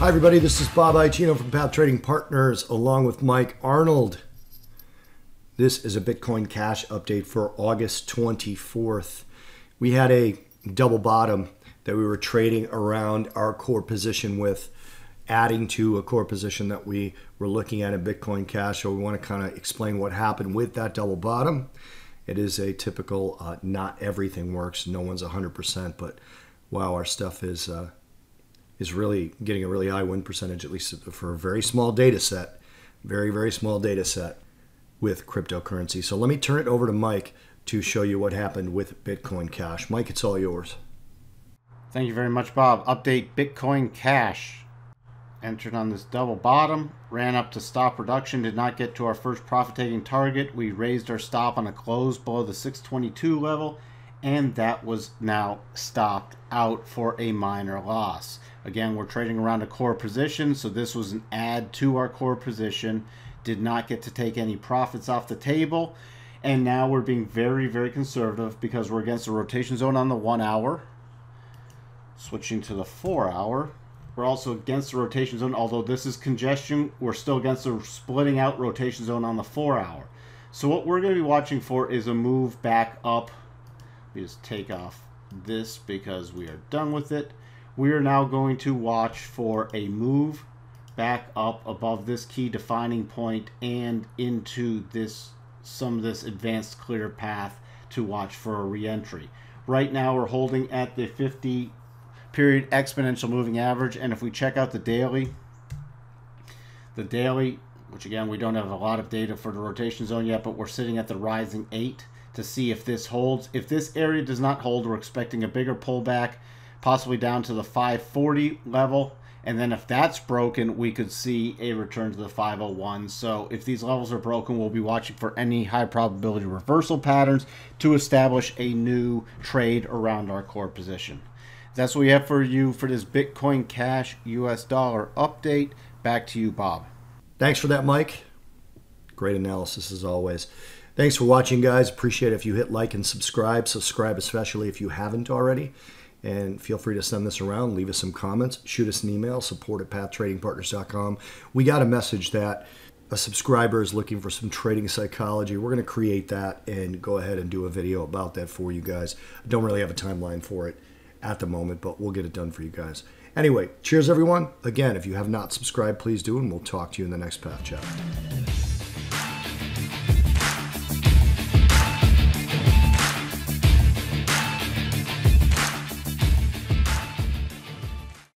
Hi, everybody. This is Bob Iaccino from Path Trading Partners, along with Mike Arnold. This is a Bitcoin Cash update for August 24th. We had a double bottom that we were trading around our core position with, adding to a core position that we were looking at in Bitcoin Cash. So we want to kind of explain what happened with that double bottom. It is a typical, uh, not everything works. No one's 100%, but wow, our stuff is. Uh, is really getting a really high win percentage, at least for a very small data set, very, very small data set with cryptocurrency. So let me turn it over to Mike to show you what happened with Bitcoin Cash. Mike, it's all yours. Thank you very much, Bob. Update Bitcoin Cash. Entered on this double bottom, ran up to stop reduction, did not get to our first profit taking target. We raised our stop on a close below the 622 level, and that was now stopped out for a minor loss. Again, we're trading around a core position, so this was an add to our core position. Did not get to take any profits off the table. And now we're being very, very conservative because we're against the rotation zone on the one hour. Switching to the four hour. We're also against the rotation zone, although this is congestion, we're still against the splitting out rotation zone on the four hour. So what we're going to be watching for is a move back up. We just take off this because we are done with it we are now going to watch for a move back up above this key defining point and into this some of this advanced clear path to watch for a reentry. Right now we're holding at the 50 period exponential moving average and if we check out the daily the daily which again we don't have a lot of data for the rotation zone yet but we're sitting at the rising 8 to see if this holds. If this area does not hold we're expecting a bigger pullback possibly down to the 540 level. And then if that's broken, we could see a return to the 501. So if these levels are broken, we'll be watching for any high probability reversal patterns to establish a new trade around our core position. That's what we have for you for this Bitcoin Cash US dollar update. Back to you, Bob. Thanks for that, Mike. Great analysis as always. Thanks for watching, guys. Appreciate it if you hit like and subscribe. Subscribe, especially if you haven't already. And feel free to send this around, leave us some comments, shoot us an email, support at pathtradingpartners.com. We got a message that a subscriber is looking for some trading psychology. We're going to create that and go ahead and do a video about that for you guys. I don't really have a timeline for it at the moment, but we'll get it done for you guys. Anyway, cheers, everyone. Again, if you have not subscribed, please do, and we'll talk to you in the next Path Chat.